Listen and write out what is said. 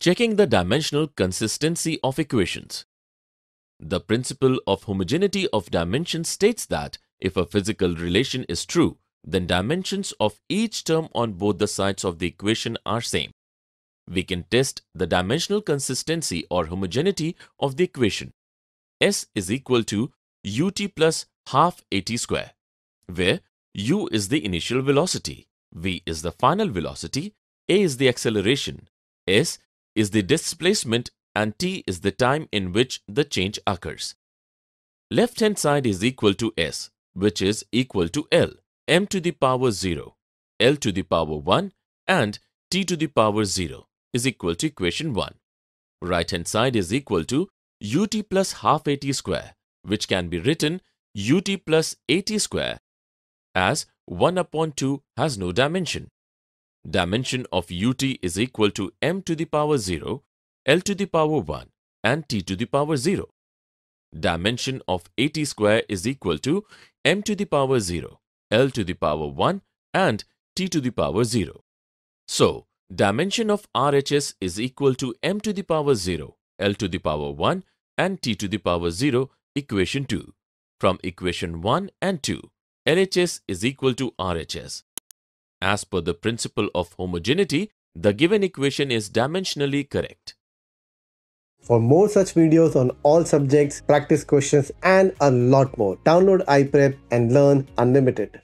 Checking the dimensional consistency of equations. The principle of homogeneity of dimensions states that if a physical relation is true, then dimensions of each term on both the sides of the equation are same. We can test the dimensional consistency or homogeneity of the equation. S is equal to ut plus half at square, where u is the initial velocity, v is the final velocity, a is the acceleration, s is the displacement and t is the time in which the change occurs. Left hand side is equal to s, which is equal to l, m to the power 0, l to the power 1 and t to the power 0 is equal to equation 1. Right hand side is equal to ut plus half at square, which can be written ut plus at square as 1 upon 2 has no dimension. Dimension of ut is equal to m to the power 0, l to the power 1 and t to the power 0. Dimension of at square is equal to m to the power 0, l to the power 1 and t to the power 0. So, dimension of RHS is equal to m to the power 0, l to the power 1 and t to the power 0 equation 2. From equation 1 and 2, LHS is equal to RHS. As per the principle of homogeneity, the given equation is dimensionally correct. For more such videos on all subjects, practice questions and a lot more, download iPrep and learn unlimited.